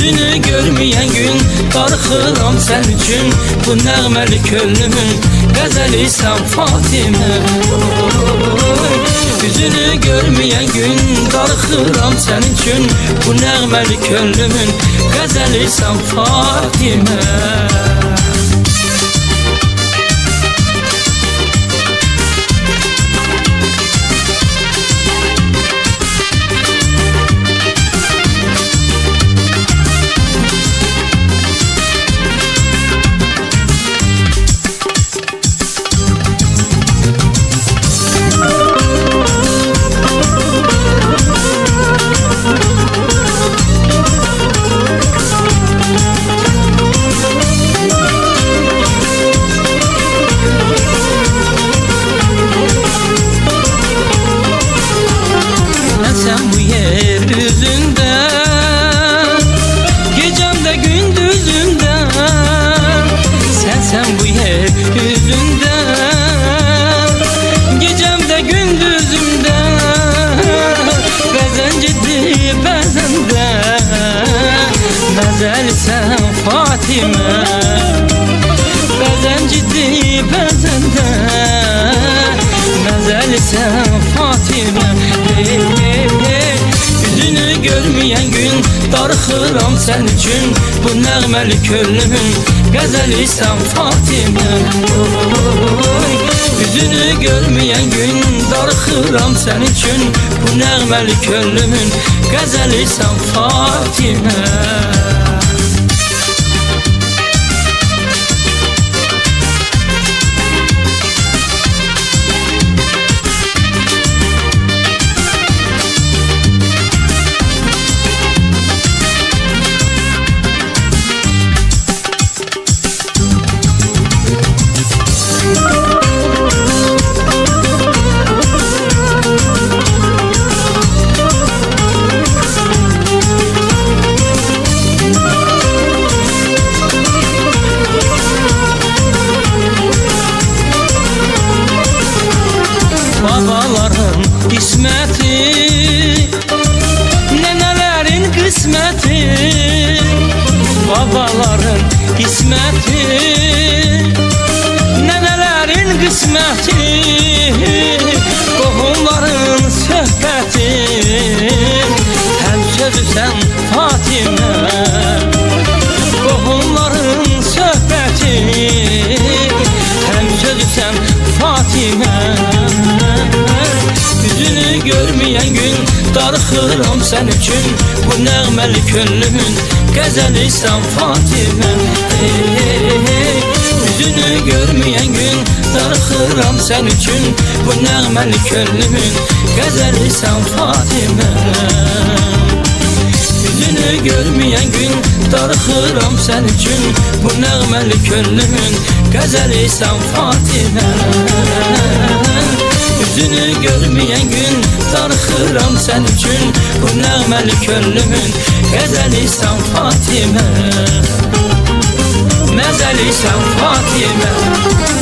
Üzünü görməyən gün Darxıram sən üçün Bu nəğməli könlümün Qəzəlisən Fatimə Üzünü görməyən gün Darxıram sən üçün Bu nəğməli könlümün Qəzəlisən Fatimə Sen bu yeryüzünde Gecemde gündüzümde Bazen ciddi bazen de Bezel sen Fatime Bazen ciddi bazen de Bezel sen Fatime. Yüzünü görmeyen gün Darxıram sen üçün Bu nəğməli könlümün Qəzəli sən Fatimə Oy, Yüzünü görmeyen gün Darxıram sen üçün Bu nəğməli könlümün Qəzəli sən Fatimə Qisməti Qohumların söhbəti Həm sözüsən Fatimə Qohumların söhbəti Həm sözüsən Fatimə Yüzünü görmeyen gün Darxıram sen üçün Bu nəğməli könlümün Qəzəli sən Fatimə hey, hey, Darxıram sen üçün Bu nəğməli könlümün Qəzəli sən Fatimə. Yüzünü görmeyen gün Darxıram sen üçün Bu nəğməli könlümün Qəzəli sən Fatimə. Yüzünü görmeyen gün Darxıram sen üçün Bu nəğməli könlümün Qəzəli sən Fatimə. Məzəli sən Fatimə